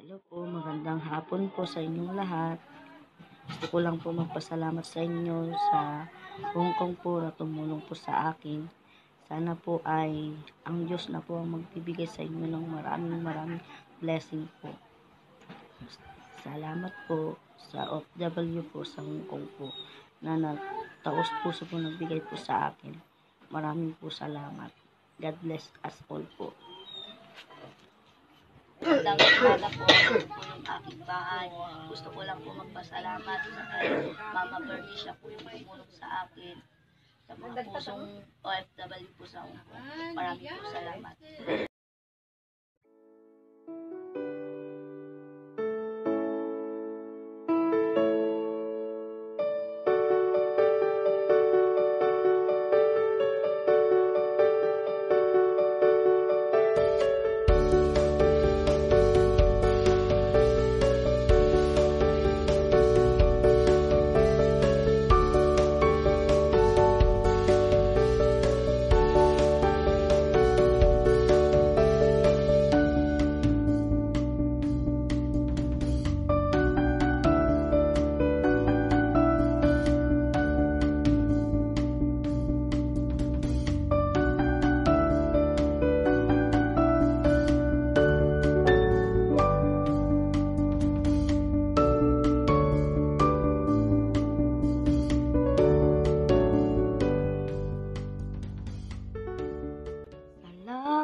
Hello po, magandang hapon po sa inyong lahat. Gusto ko lang po magpasalamat sa inyo sa Hong Kong po na tumulong po sa akin. Sana po ay ang Diyos na po ang magbibigay sa inyo ng maraming maraming blessing po. Salamat po sa OFW po sa Hong Kong po na nagtaos puso po nagbigay po sa akin. Maraming po salamat. God bless us all po. Magandang umaga po. Ito po yung aking bahay. Gusto ko lang po magpasalamat sa kay Mama Bernie. Siya po yung tumulong sa akin. Sa mga pusong OFW po sa Hong Kong. Maraming po salamat.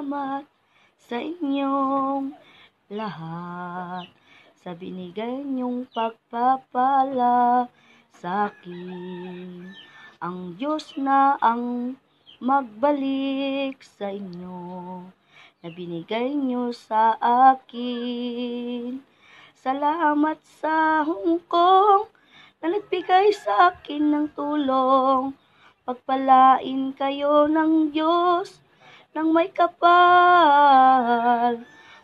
Salamat sa inyong lahat sa binigay niyong pagpapala sa akin. Ang Diyos na ang magbalik sa inyo na binigay niyo sa akin. Salamat sa Hong Kong na nagbigay sa akin ng tulong. Pagpalain kayo ng Diyos ng may kapal.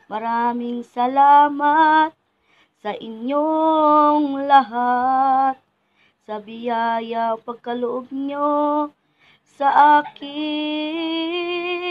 Maraming salamat sa inyong lahat sa biyaya pagkaloob nyo sa akin.